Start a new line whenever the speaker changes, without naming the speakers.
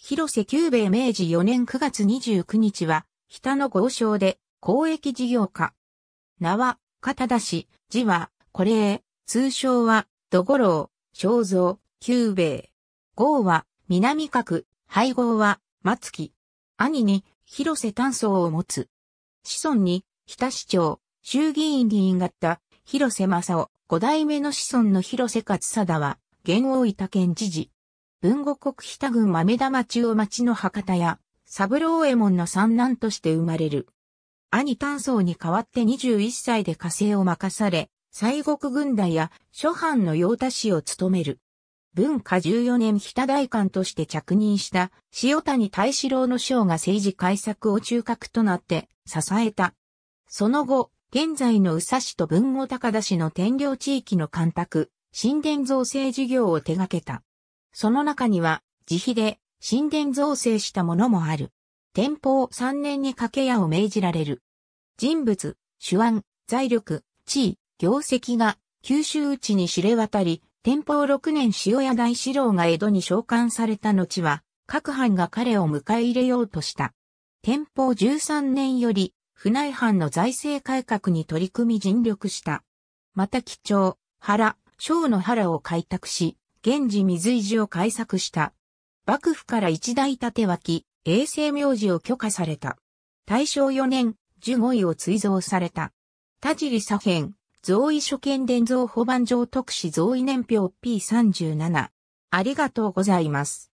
広瀬久兵衛明治4年9月29日は、北の豪商で、交易事業家。名は、片田氏、字は、これ通称は、土五郎、正蔵、久兵衛。号は、南角、配合は、松木。兄に、広瀬丹宗を持つ。子孫に、日田市長、衆議院議員型、広瀬正夫、五代目の子孫の広瀬勝貞は、現大分県知事。文後国日田郡豆田町を町の博多や、三郎右衛門の三男として生まれる。兄丹宗に代わって21歳で火星を任され、西国軍団や諸藩の用田氏を務める。文化14年日田大官として着任した塩谷大志郎の将が政治改策を中核となって支えた。その後、現在の宇佐市と文後高田市の天領地域の干拓、神殿造成事業を手掛けた。その中には、自費で神殿造成したものもある。天保3年に掛け屋を命じられる。人物、手腕、財力、地位、業績が九州内に知れ渡り、天保6年塩谷大四郎が江戸に召喚された後は、各藩が彼を迎え入れようとした。天保13年より、府内藩の財政改革に取り組み尽力した。また貴重、原、小の原を開拓し、現地水井寺を開作した。幕府から一大盾脇、永世名字を許可された。大正4年、十五位を追贈された。田尻左辺、増位所見伝蔵保番上特使増位年表 P37。ありがとうございます。